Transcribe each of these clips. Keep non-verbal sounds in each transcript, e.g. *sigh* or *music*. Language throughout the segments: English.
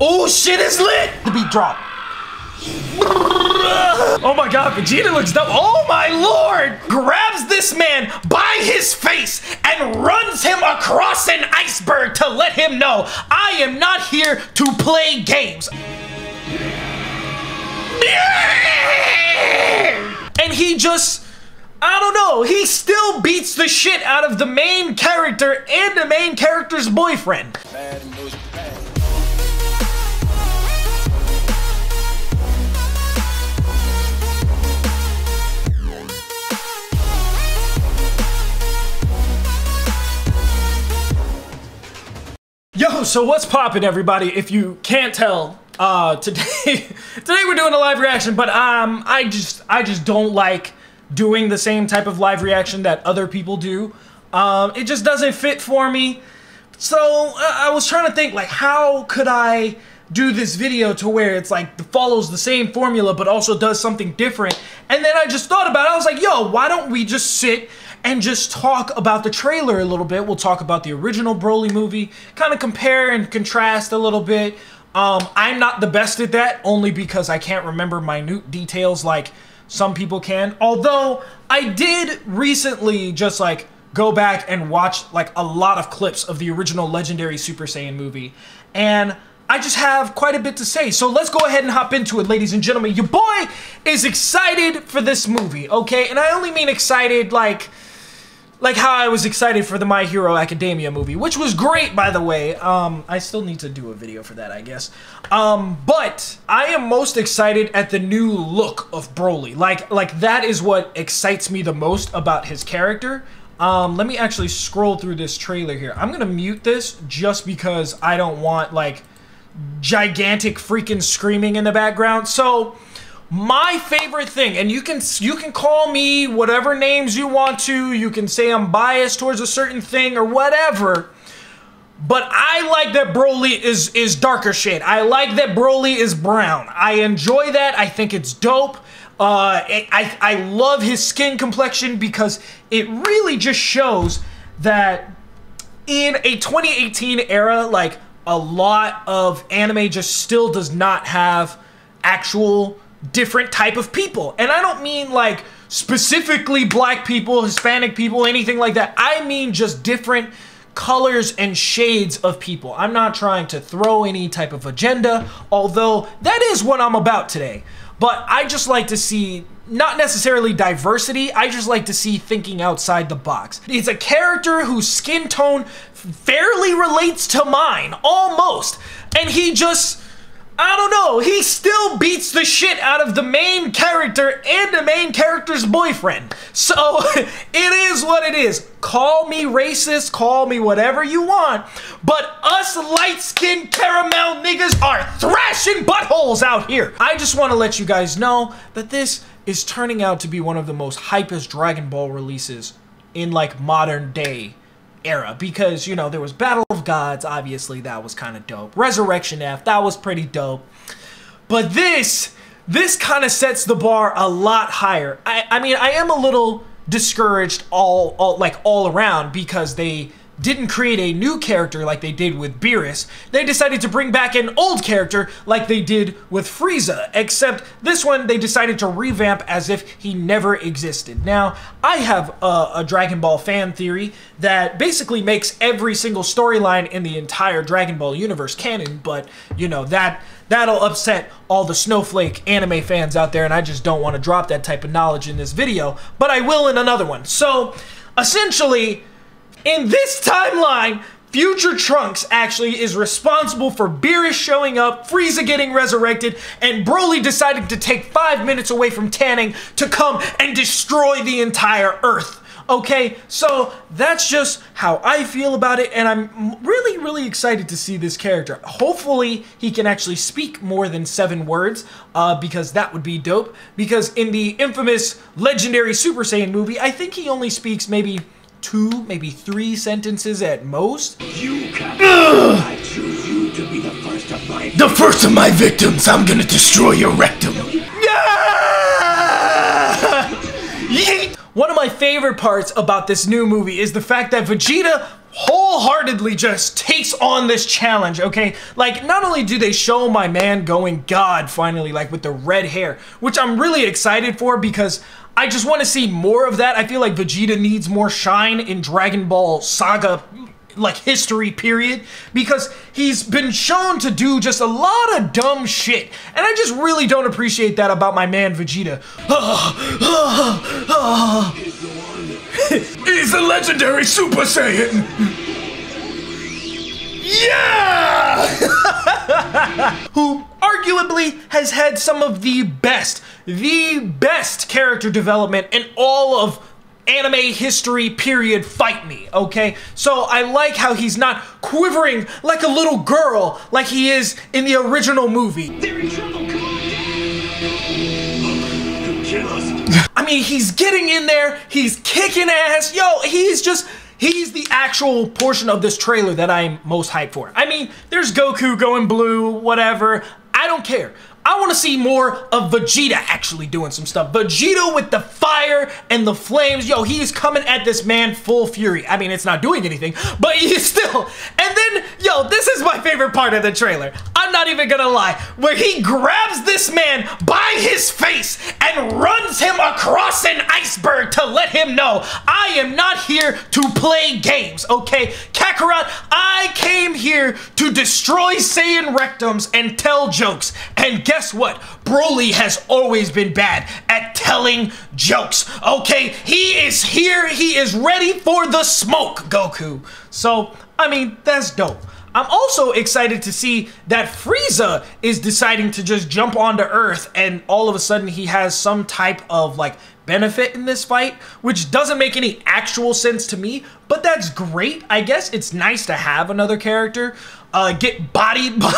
Oh shit is lit! The beat drop. Oh my god, Vegeta looks dumb. Oh my lord! Grabs this man by his face and runs him across an iceberg to let him know I am not here to play games. And he just, I don't know, he still beats the shit out of the main character and the main character's boyfriend. Yo, so what's poppin', everybody? If you can't tell, uh, *laughs* today, today we're doing a live reaction, but um, I just, I just don't like doing the same type of live reaction that other people do. Um, it just doesn't fit for me. So uh, I was trying to think, like, how could I do this video to where it's like follows the same formula, but also does something different? And then I just thought about it. I was like, yo, why don't we just sit and just talk about the trailer a little bit. We'll talk about the original Broly movie, kind of compare and contrast a little bit. Um, I'm not the best at that, only because I can't remember minute details like some people can. Although I did recently just like go back and watch like a lot of clips of the original Legendary Super Saiyan movie, and I just have quite a bit to say. So let's go ahead and hop into it, ladies and gentlemen. Your boy is excited for this movie, okay? And I only mean excited like like how I was excited for the My Hero Academia movie, which was great, by the way. Um, I still need to do a video for that, I guess. Um, but I am most excited at the new look of Broly. Like, like that is what excites me the most about his character. Um, let me actually scroll through this trailer here. I'm gonna mute this just because I don't want like gigantic freaking screaming in the background. So my favorite thing and you can you can call me whatever names you want to. You can say i'm biased towards a certain thing or whatever. But i like that broly is is darker shade. I like that broly is brown. I enjoy that. I think it's dope. Uh, I, I love his skin complexion because it really just shows that in a 2018 era like a lot of anime just still does not have actual different type of people. And I don't mean like specifically black people, Hispanic people, anything like that. I mean just different colors and shades of people. I'm not trying to throw any type of agenda, although that is what I'm about today. But I just like to see not necessarily diversity, I just like to see thinking outside the box. It's a character whose skin tone fairly relates to mine, almost. And he just I don't know. He still beats the shit out of the main character and the main character's boyfriend. So *laughs* it is what it is. Call me racist, call me whatever you want, but us light skinned caramel niggas are thrashing buttholes out here. I just want to let you guys know that this is turning out to be one of the most hypest Dragon Ball releases in like modern day era because you know there was Battle of Gods, obviously that was kind of dope. Resurrection F, that was pretty dope. But this, this kind of sets the bar a lot higher. I, I mean, I am a little discouraged all, all like all around because they didn't create a new character like they did with Beerus. They decided to bring back an old character like they did with Frieza, except this one they decided to revamp as if he never existed. Now, I have a, a Dragon Ball fan theory that basically makes every single storyline in the entire Dragon Ball universe canon, but you know, that that'll upset all the snowflake anime fans out there and I just don't want to drop that type of knowledge in this video, but I will in another one. So, essentially, in this timeline, Future Trunks actually is responsible for Beerus showing up, Frieza getting resurrected, and Broly deciding to take five minutes away from Tanning to come and destroy the entire Earth. Okay, so that's just how I feel about it, and I'm really, really excited to see this character. Hopefully, he can actually speak more than seven words, uh, because that would be dope. Because in the infamous legendary Super Saiyan movie, I think he only speaks maybe two, maybe three sentences at most. You, I choose you to be the first of my The first of my victims, I'm gonna destroy your rectum. Yeah! *laughs* One of my favorite parts about this new movie is the fact that Vegeta wholeheartedly just takes on this challenge, okay? Like, not only do they show my man going God finally, like with the red hair, which I'm really excited for because I just want to see more of that. I feel like Vegeta needs more shine in Dragon Ball Saga like history period because he's been shown to do just a lot of dumb shit and I just really don't appreciate that about my man Vegeta. *laughs* he's the legendary Super Saiyan. Yeah! *laughs* Who arguably has had some of the best, the best character development in all of anime history period fight me, okay? So I like how he's not quivering like a little girl like he is in the original movie. I mean, he's getting in there, he's kicking ass. Yo, he's just He's the actual portion of this trailer that I'm most hyped for. I mean, there's Goku going blue, whatever. I don't care. I want to see more of Vegeta actually doing some stuff. Vegeta with the fire and the flames. Yo, he's coming at this man full fury. I mean, it's not doing anything, but he's still. Then, yo, this is my favorite part of the trailer. I'm not even gonna lie. Where he grabs this man by his face and runs him across an iceberg to let him know I am not here to play games, okay? Kakarot, I came here to destroy Saiyan rectums and tell jokes. And guess what? Broly has always been bad at telling jokes, okay? He is here, he is ready for the smoke, Goku. So, I mean, that's dope. I'm also excited to see that Frieza is deciding to just jump onto Earth and all of a sudden he has some type of like benefit in this fight, which doesn't make any actual sense to me, but that's great. I guess it's nice to have another character uh, get bodied *laughs* by,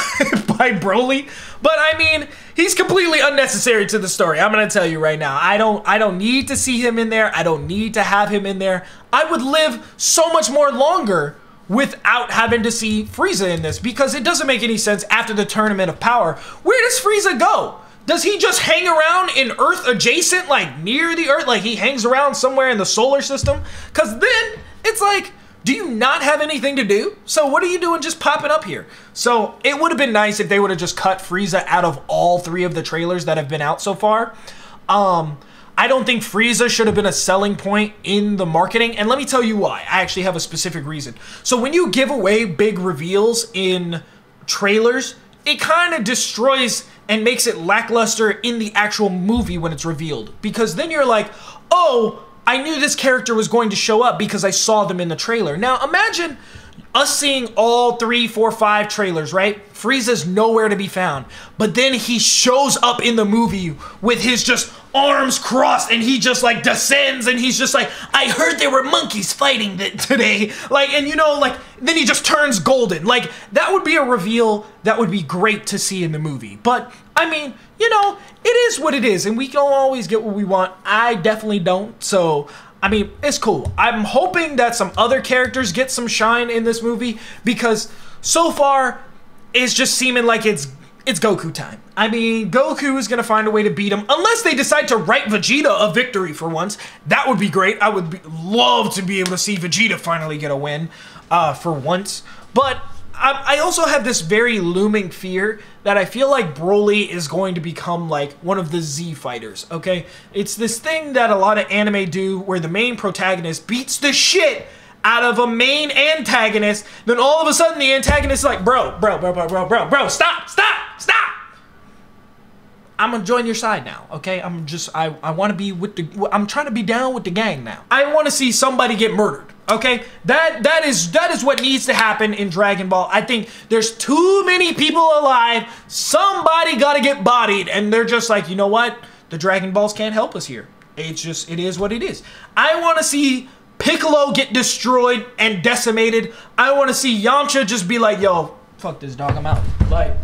by Broly, but I mean, he's completely unnecessary to the story. I'm gonna tell you right now. I don't, I don't need to see him in there. I don't need to have him in there. I would live so much more longer without having to see Frieza in this because it doesn't make any sense after the Tournament of Power. Where does Frieza go? Does he just hang around in Earth adjacent, like near the Earth? Like he hangs around somewhere in the solar system? Because then it's like, do you not have anything to do? So what are you doing just popping up here? So it would have been nice if they would have just cut Frieza out of all three of the trailers that have been out so far. Um, I don't think Frieza should have been a selling point in the marketing, and let me tell you why. I actually have a specific reason. So when you give away big reveals in trailers, it kind of destroys and makes it lackluster in the actual movie when it's revealed. Because then you're like, oh, I knew this character was going to show up because I saw them in the trailer. Now imagine us seeing all three, four, five trailers, right? Frieza's nowhere to be found. But then he shows up in the movie with his just arms crossed and he just like descends and he's just like, I heard there were monkeys fighting *laughs* today. Like, and you know, like, then he just turns golden. Like, that would be a reveal that would be great to see in the movie. But, I mean, you know, it is what it is and we don't always get what we want. I definitely don't. So, I mean, it's cool. I'm hoping that some other characters get some shine in this movie because so far it's just seeming like it's it's Goku time. I mean, Goku is going to find a way to beat him unless they decide to write Vegeta a victory for once. That would be great. I would be, love to be able to see Vegeta finally get a win uh, for once. But I, I also have this very looming fear that I feel like Broly is going to become like one of the Z fighters, okay? It's this thing that a lot of anime do where the main protagonist beats the shit out of a main antagonist, then all of a sudden the antagonist is like, bro, bro, bro, bro, bro, bro, bro, stop, stop, stop! I'm gonna join your side now, okay? I'm just, I, I wanna be with the, I'm trying to be down with the gang now. I wanna see somebody get murdered. Okay, that that is that is what needs to happen in Dragon Ball. I think there's too many people alive. Somebody got to get bodied, and they're just like, you know what? The Dragon Balls can't help us here. It's just it is what it is. I want to see Piccolo get destroyed and decimated. I want to see Yamcha just be like, yo, fuck this dog, I'm out. Like,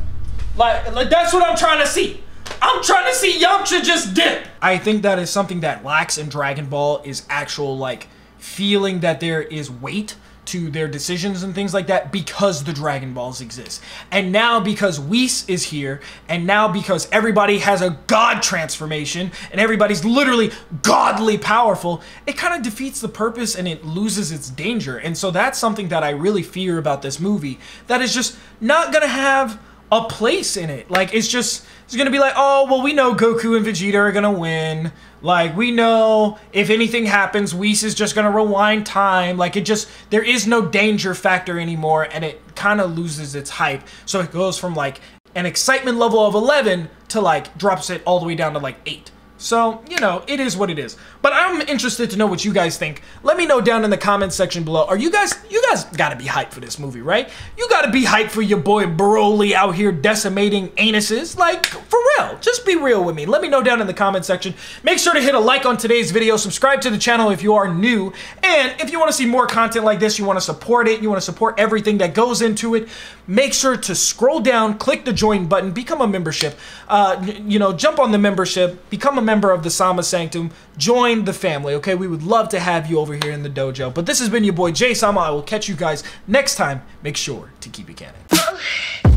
like, like that's what I'm trying to see. I'm trying to see Yamcha just dip. I think that is something that lacks in Dragon Ball is actual like feeling that there is weight to their decisions and things like that because the Dragon Balls exist. And now because Whis is here, and now because everybody has a god transformation, and everybody's literally godly powerful, it kind of defeats the purpose and it loses its danger. And so that's something that I really fear about this movie. That is just not gonna have a place in it. Like it's just it's gonna be like, oh well, we know Goku and Vegeta are gonna win. Like we know if anything happens, Whis is just gonna rewind time. Like it just there is no danger factor anymore, and it kind of loses its hype. So it goes from like an excitement level of 11 to like drops it all the way down to like 8. So, you know, it is what it is. But I'm interested to know what you guys think. Let me know down in the comments section below. Are you guys, you guys gotta be hyped for this movie, right? You gotta be hyped for your boy Broly out here decimating anuses. Like, for real. Just be real with me. Let me know down in the comments section. Make sure to hit a like on today's video. Subscribe to the channel if you are new. And if you wanna see more content like this, you wanna support it, you wanna support everything that goes into it, make sure to scroll down, click the join button, become a membership. Uh, you know, jump on the membership, become a member of the Sama Sanctum, join the family, okay? We would love to have you over here in the dojo. But this has been your boy Jay Sama. I will catch you guys next time. Make sure to keep it canon. *sighs* *laughs*